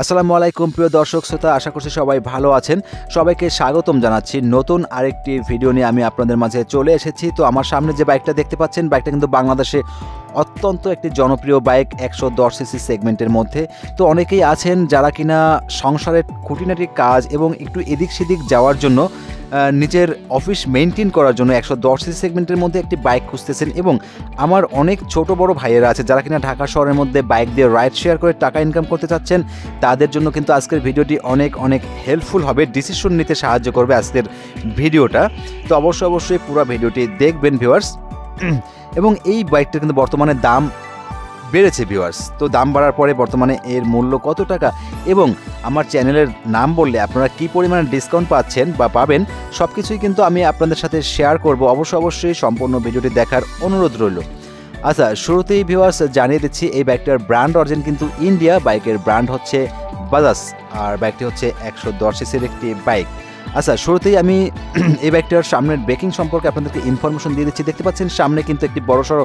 আসসালামু আলাইকুম, প্রিয় দর্শক শ্রোতা, আশা করছি সবাই ভালো আছেন। সবাইকে স্বাগতম জানাচ্ছি। নতুন আরেকটি ভিডিও নিয়ে আমি আপনাদের মাঝে চলে এসেছি। তো আমার সামনে যে বাইকটা দেখতে পাচ্ছেন, বাইকটা কিন্তু বাংলাদেশে অত্যন্ত একটি জনপ্রিয় বাইক, একশো দশ সিসি সেগমেন্টের মধ্যে। তো অনেকেই আছেন যারা কিনা সংসারের খুঁটিনাটি কাজ এবং একটু এদিক সেদিক যাওয়ার জন্য নিজের অফিস মেনটেন করার জন্য একশো দশ সেগমেন্টের মধ্যে একটি বাইক খুঁজতেছেন এবং আমার অনেক ছোট বড় ভাইয়েরা আছে যারা কিনা ঢাকা শহরের মধ্যে বাইক দিয়ে রাইড শেয়ার করে টাকা ইনকাম করতে চাচ্ছেন, তাদের জন্য কিন্তু আজকের ভিডিওটি অনেক অনেক হেল্পফুল হবে। ডিসিশন নিতে সাহায্য করবে আজকের ভিডিওটা তো অবশ্যই অবশ্যই পুরো ভিডিওটি দেখবেন ভিউয়ার্স এবং এই বাইকটার কিন্তু বর্তমানে দাম বেড়েছে ভিউয়ার্স তো দাম বাড়ার পরে বর্তমানে এর মূল্য কত টাকা এবং আমার চ্যানেলের নাম বললে আপনারা কি পরিমাণে ডিসকাউন্ট পাচ্ছেন বা পাবেন সব কিছুই কিন্তু আমি আপনাদের সাথে শেয়ার করব। অবশ্যই অবশ্যই সম্পূর্ণ ভিডিওটি দেখার অনুরোধ রইল। আচ্ছা শুরুতেই ভিউয়ার্স জানিয়ে দিচ্ছি, এই বাইকটার ব্র্যান্ড অরিজিন কিন্তু ইন্ডিয়া বাইকের ব্র্যান্ড হচ্ছে বাজাজ আর বাইকটি হচ্ছে একশো দশ একটি বাইক আচ্ছা শুরুতেই আমি এই বাইকটার সামনের ব্রেকিং সম্পর্কে আপনাদেরকে ইনফরমেশন দিয়ে দিচ্ছি। দেখতে পাচ্ছেন, সামনে কিন্তু একটি বড় বড়সড়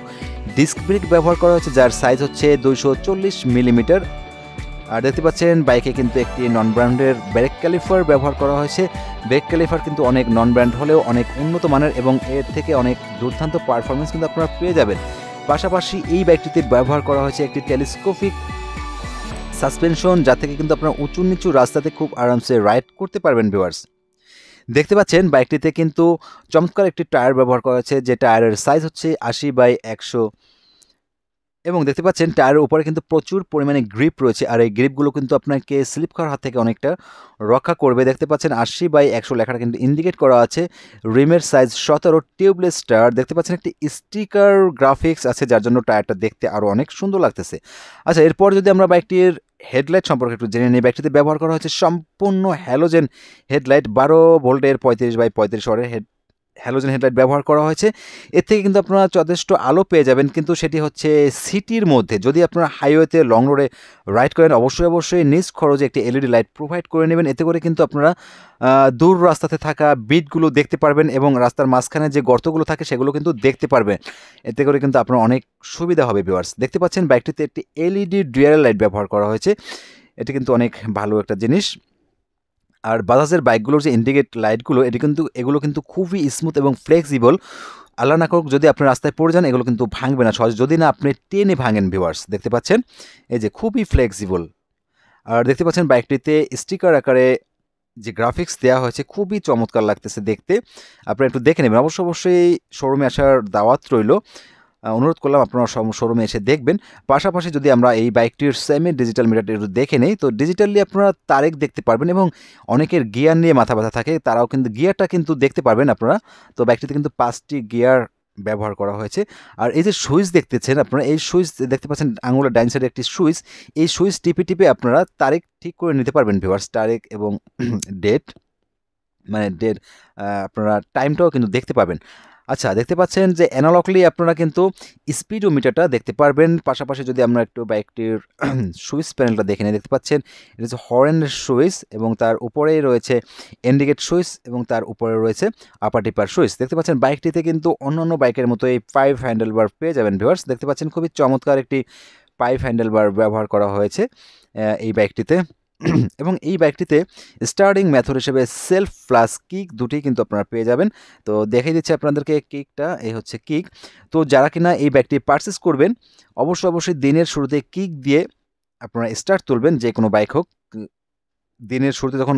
ডিস্ক ব্রেক ব্যবহার করা হয়েছে, যার সাইজ হচ্ছে দুইশো চল্লিশ মিলিমিটার আর দেখতে পাচ্ছেন, বাইকে কিন্তু একটি নন ব্র্যান্ডের ব্রেক ক্যালিফার ব্যবহার করা হয়েছে। ব্রেক ক্যালিফার কিন্তু অনেক নন ব্র্যান্ড হলেও অনেক উন্নত মানের এবং এর থেকে অনেক দুর্দান্ত পারফরমেন্স কিন্তু আপনারা পেয়ে যাবেন। পাশাপাশি এই বাইকটিতে ব্যবহার করা হয়েছে একটি টেলিস্কোপিক সাসপেনশন যা থেকে কিন্তু আপনারা উঁচু নিচু রাস্তাতে খুব আরামসে রাইড করতে পারবেন ভিউয়ার্স দেখতে পাচ্ছেন বাইকটিতে কিন্তু চমৎকার একটি টায়ার ব্যবহার করা হয়েছে, যে টায়ারের সাইজ হচ্ছে আশি বাই একশো। এবং দেখতে পাচ্ছেন টায়ারের উপরে কিন্তু প্রচুর পরিমাণে গ্রিপ রয়েছে, আর এই গ্রিপগুলো কিন্তু আপনাকে স্লিপ খাওয়ার হাত থেকে অনেকটা রক্ষা করবে। দেখতে পাচ্ছেন আশি বাই একশো লেখাটা কিন্তু ইন্ডিকেট করা আছে, রিমের সাইজ সতেরো টিউবলেস টায়ার। দেখতে পাচ্ছেন একটি স্টিকার গ্রাফিক্স আছে, যার জন্য টায়ারটা দেখতে আরও অনেক সুন্দর লাগতেছে। আচ্ছা এরপর যদি আমরা বাইকটির হেডলাইট সম্পর্কে একটু জেনে নিই। ব্যাগটিতে ব্যবহার করা হয়েছে সম্পূর্ণ হ্যালোজেন হেডলাইট, বারো ভোল্টের পঁয়ত্রিশ বাই পঁয়ত্রিশ ওয়ারের হেড হ্যালোজেন হেডলাইট ব্যবহার করা হয়েছে। এর থেকে কিন্তু আপনারা যথেষ্ট আলো পেয়ে যাবেন, কিন্তু সেটি হচ্ছে সিটির মধ্যে। যদি আপনারা হাইওয়েতে, লং রোডে রাইড করেন, অবশ্যই অবশ্যই নিজ খরচে একটি এলইডি লাইট প্রোভাইড করে নেবেন। এতে করে কিন্তু আপনারা দূর রাস্তাতে থাকা বিটগুলো দেখতে পারবেন এবং রাস্তার মাঝখানে যে গর্তগুলো থাকে, সেগুলো কিন্তু দেখতে পারবেন। এতে করে কিন্তু আপনার অনেক সুবিধা হবে ভিওয়ার্স দেখতে পাচ্ছেন, বাইকটিতে একটি এলইডি ডুয়াল লাইট ব্যবহার করা হয়েছে। এটি কিন্তু অনেক ভালো একটা জিনিস। আর বাজাজের বাইকগুলোর যে ইন্ডিকেট লাইটগুলো এটি কিন্তু, এগুলো কিন্তু খুবই স্মুথ এবং ফ্লেক্সিবল আল্লাহ না করুক, যদি আপনি রাস্তায় পড়ে যান, এগুলো কিন্তু ভাঙবে না সহজ। যদি না, আপনি টেনে ভাঙেন ভিওয়ার্স দেখতে পাচ্ছেন? এই যে খুবই ফ্লেক্সিবল আর দেখতে পাচ্ছেন বাইকটিতে স্টিকার আকারে যে গ্রাফিক্স দেওয়া হয়েছে, খুবই চমৎকার লাগতেছে দেখতে। আপনারা একটু দেখে নেবেন। অবশ্য, অবশ্যই শোরুমে আসার দাওয়াত রইল। অনুরোধ করলাম আপনারা শোরুমে এসে দেখবেন। পাশাপাশি যদি আমরা এই বাইকটির সেমি ডিজিটাল মিটারটি একটু দেখে নেই, তো ডিজিটালি আপনারা তারিখ দেখতে পারবেন এবং অনেকের গিয়ার নিয়ে মাথা ব্যথা থাকে, তারাও কিন্তু গিয়ারটা কিন্তু দেখতে পারবেন আপনারা। তো বাইকটিতে কিন্তু পাঁচটি গিয়ার ব্যবহার করা হয়েছে। আর এই যে সুইচ দেখতেছেন আপনারা, এই সুইচ দেখতে পাচ্ছেন আঙুলের ডাইন সাইডে একটি সুইচ। এই সুইচ টিপে টিপে আপনারা তারিখ ঠিক করে নিতে পারবেন ভিভার্স তারিখ এবং ডেট মানে ডেট আপনারা টাইমটাও কিন্তু দেখতে পাবেন। আচ্ছা দেখতে পাচ্ছেন যে অ্যানালগলি আপনারা কিন্তু স্পিডোমিটারটা দেখতে পারবেন। পাশাপাশি যদি আমরা একটু বাইকটির সুইচ প্যানেলটা দেখে নিই, দেখতে পাচ্ছেন, এটা হচ্ছে হরেনের সুইচ এবং তার উপরেই রয়েছে ইন্ডিকেট সুইচ এবং তার উপরে রয়েছে আপার টিপার সুইচ। দেখতে পাচ্ছেন বাইকটিতে কিন্তু অন্য অন্য বাইকের মতো এই পাইপ হ্যান্ডেল বার পেয়ে যাবেন ভিউয়ার্স দেখতে পাচ্ছেন খুবই চমৎকার একটি পাইপ হ্যান্ডেল বার ব্যবহার করা হয়েছে এই বাইকটিতে এবং এই বাইকটিতে স্টার্টিং মেথড হিসেবে সেলফ প্লাস কিক দুটি কিন্তু আপনারা পেয়ে যাবেন। তো দেখাই দিচ্ছি আপনাদেরকে কিকটা এই হচ্ছে কিক তো যারা কিনা এই বাইকটি পারচেস করবেন, অবশ্যই অবশ্যই দিনের শুরুতে কিক দিয়ে আপনারা স্টার্ট তুলবেন, যে কোনো বাইক হোক। দিনের শুরুতে যখন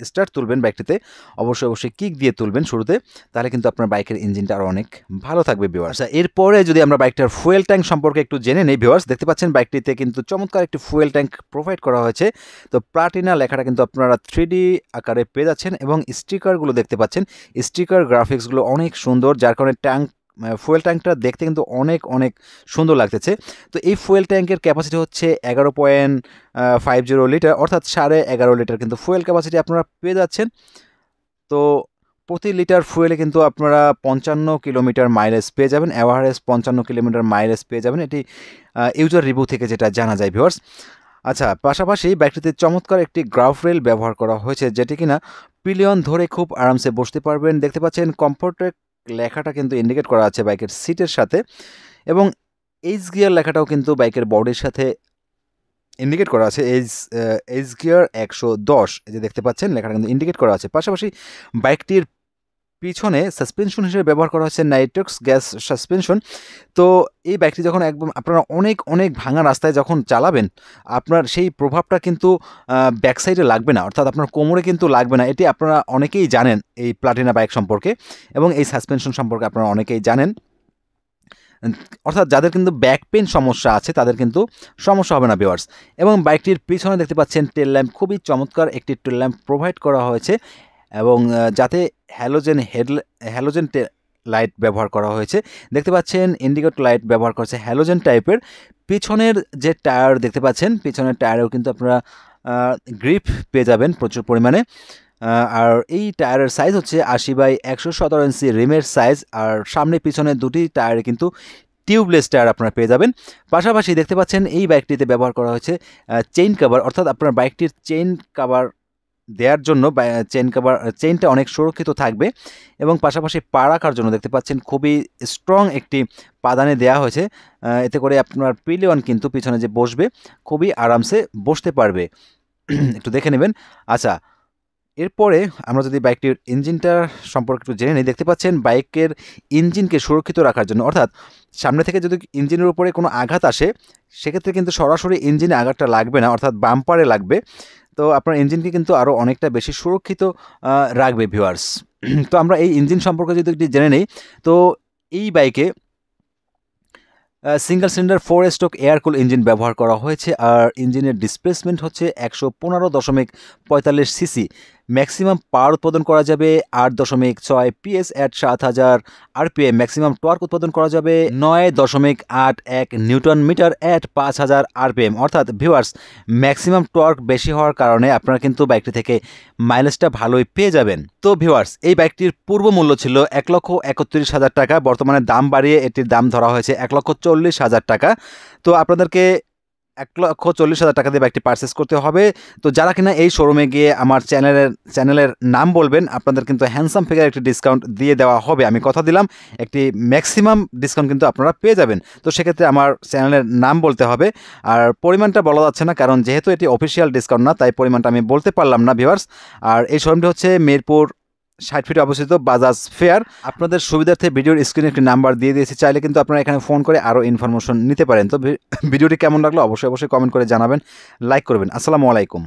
স্টার্ট তুলবেন বাইকটিতে অবশ্যই অবশ্যই কিক দিয়ে তুলবেন শুরুতে, তাহলে কিন্তু আপনার বাইকের ইঞ্জিনটা আরও অনেক ভালো থাকবে ভিওয়ার্স আচ্ছা এরপরে যদি আমরা বাইকটার ফুয়েল ট্যাঙ্ক সম্পর্কে একটু জেনে নেই ভিওয়ার্স দেখতে পাচ্ছেন বাইকটিতে কিন্তু চমৎকার একটি ফুয়েল ট্যাঙ্ক প্রোভাইড করা হয়েছে। তো প্লাটিনা লেখাটা কিন্তু আপনারা থ্রি আকারে পেয়ে যাচ্ছেন এবং স্টিকারগুলো দেখতে পাচ্ছেন। স্টিকার গ্রাফিক্সগুলো অনেক সুন্দর, যার কারণে ট্যাঙ্ক ফুয়েল ট্যাঙ্কটা দেখতে কিন্তু অনেক অনেক সুন্দর লাগতেছে। তো এই ফুয়েল ট্যাঙ্কের ক্যাপাসিটি হচ্ছে এগারো পয়েন্ট ফাইভ জিরো লিটার অর্থাৎ সাড়ে এগারো লিটার কিন্তু ফুয়েল ক্যাপাসিটি আপনারা পেয়ে যাচ্ছেন, তো প্রতি লিটার ফুয়েলে কিন্তু আপনারা পঞ্চান্ন কিলোমিটার মাইলেজ পেয়ে যাবেন অ্যাভারেজ পঞ্চান্ন কিলোমিটার মাইলেজ পেয়ে যাবেন। এটি ইউজার রিভিউ থেকে যেটা জানা যায় ভিওর্স আচ্ছা পাশাপাশি বাইকটিতে চমৎকার একটি গ্রাফ রেল ব্যবহার করা হয়েছে, যেটি কিনা পিলিয়ন ধরে খুব আরামসে বসতে পারবেন। দেখতে পাচ্ছেন কমফোর্টেক লেখাটা কিন্তু ইন্ডিকেট করা আছে বাইকের সিটের সাথে এবং এইচ গিয়ার লেখাটাও কিন্তু বাইকের বডির সাথে ইন্ডিকেট করা আছে এইচ এইচ গিয়ার একশো দশ। যে দেখতে পাচ্ছেন, লেখাটা কিন্তু ইন্ডিকেট করা আছে। পাশাপাশি বাইকটির পিছনে সাসপেনশন হিসেবে ব্যবহার করা হচ্ছে নাইট্রক্স গ্যাস সাসপেনশন তো এই বাইকটি যখন একদম আপনারা অনেক অনেক ভাঙা রাস্তায় যখন চালাবেন, আপনার সেই প্রভাবটা কিন্তু ব্যাক সাইডে লাগবে না। অর্থাৎ আপনার কোমরে কিন্তু লাগবে না। এটি আপনারা অনেকেই জানেন এই প্লাটিনা বাইক সম্পর্কে এবং এই সাসপেনশন সম্পর্কে আপনারা অনেকেই জানেন। অর্থাৎ যাদের কিন্তু ব্যাক পেন সমস্যা আছে, তাদের কিন্তু সমস্যা হবে না বিওয়ার্স এবং বাইকটির পিছনে দেখতে পাচ্ছেন টেল ল্যাম্প খুবই চমৎকার একটি টেল ল্যাম্প প্রোভাইড করা হয়েছে। এবং যাতে হ্যালোজেন হেড, হ্যালোজেন লাইট ব্যবহার করা হয়েছে। দেখতে পাচ্ছেন ইন্ডিকেট লাইট ব্যবহার করেছে হ্যালোজেন টাইপের। পিছনের যে টায়ার দেখতে পাচ্ছেন, পিছনের টায়ারেও কিন্তু আপনারা গ্রিপ পেয়ে যাবেন প্রচুর পরিমাণে। আর এই টায়ারের সাইজ হচ্ছে আশি বাই একশো সতেরো ইঞ্চি রিমের সাইজ। আর সামনে পিছনে দুটি টায়ারে কিন্তু টিউবলেস টায়ার আপনারা পেয়ে যাবেন। পাশাপাশি দেখতে পাচ্ছেন, এই বাইকটিতে ব্যবহার করা হয়েছে চেইন কাভার। অর্থাৎ আপনার বাইকটির চেইন কাভার দেওয়ার জন্য চেইন কাভার চেইনটা অনেক সুরক্ষিত থাকবে এবং পাশাপাশি পা রাখার জন্য দেখতে পাচ্ছেন খুবই স্ট্রং একটি পাদানে দেওয়া হয়েছে। এতে করে আপনার পিলিয়ন কিন্তু পিছনে যে বসবে খুবই আরামসে বসতে পারবে। একটু দেখে নেবেন। আচ্ছা এরপরে আমরা যদি বাইকটির ইঞ্জিনটা সম্পর্কে একটু জেনে নিই, দেখতে পাচ্ছেন বাইকের ইঞ্জিনকে সুরক্ষিত রাখার জন্য, অর্থাৎ সামনে থেকে যদি ইঞ্জিনের উপরে কোনো আঘাত আসে, সেক্ষেত্রে কিন্তু সরাসরি ইঞ্জিনে আঘাতটা লাগবে না, অর্থাৎ বাম্পারে লাগবে। তো আপনার ইঞ্জিনকে কিন্তু আরও অনেকটা বেশি সুরক্ষিত রাখবে ভিউয়ার্স তো আমরা এই ইঞ্জিন সম্পর্কে যদি একটি জেনে নিই, তো এই বাইকে single cylinder four stroke air cool engine ব্যবহার করা হয়েছে। আর ইঞ্জিনের ডিসপ্লেসমেন্ট হচ্ছে একশো পনেরো দশমিক পঁয়তাল্লিশ সিসি ম্যাক্সিমাম পাওয়ার উৎপাদন করা যাবে আট দশমিক ছয় পিএস অ্যাট সাত হাজার আরপিএম। ম্যাক্সিমাম টর্ক উৎপাদন করা যাবে নয় দশমিক আট এক নিউটন মিটার অ্যাট পাঁচ হাজার আরপিএম। অর্থাৎ ভিউয়ার্স, ম্যাক্সিমাম টর্ক বেশি হওয়ার কারণে আপনারা কিন্তু বাইকটি থেকে মাইলেজটা ভালোই পেয়ে যাবেন। তো ভিউয়ার্স, এই বাইকটির পূর্ব মূল্য ছিল এক লক্ষ একত্রিশ হাজার টাকা। বর্তমানে দাম বাড়িয়ে এটির দাম ধরা হয়েছে এক লক্ষ চল্লিশ হাজার টাকা। তো আপনাদেরকে এক লক্ষ চল্লিশ হাজার টাকা দিয়ে বাইকটি পারচেস করতে হবে। তো যারা কিনা এই শোরুমে গিয়ে আমার চ্যানেলের চ্যানেলের নাম বলবেন, আপনাদের কিন্তু হ্যান্ডসাম ফিগার একটি ডিসকাউন্ট দিয়ে দেওয়া হবে। আমি কথা দিলাম, একটি ম্যাক্সিমাম ডিসকাউন্ট কিন্তু আপনারা পেয়ে যাবেন। তো সেক্ষেত্রে আমার চ্যানেলের নাম বলতে হবে। আর পরিমাণটা বলা যাচ্ছে না, কারণ যেহেতু এটি অফিসিয়াল ডিসকাউন্ট না, তাই পরিমাণটা আমি বলতে পারলাম না ভিওয়ার্স আর এই শোরুমটি হচ্ছে মিরপুর ষাট ফিটে অবস্থিত বাজাজ ফেয়ার আপনাদের সুবিধার্থে ভিডিওর স্ক্রিনে একটি নাম্বার দিয়ে দিয়েছি। চাইলে কিন্তু আপনারা এখানে ফোন করে আরও ইনফরমেশন নিতে পারেন। তো ভিডিওটি কেমন লাগল? অবশ্যই অবশ্যই কমেন্ট করে জানাবেন। লাইক করবেন। আসসালামু আলাইকুম।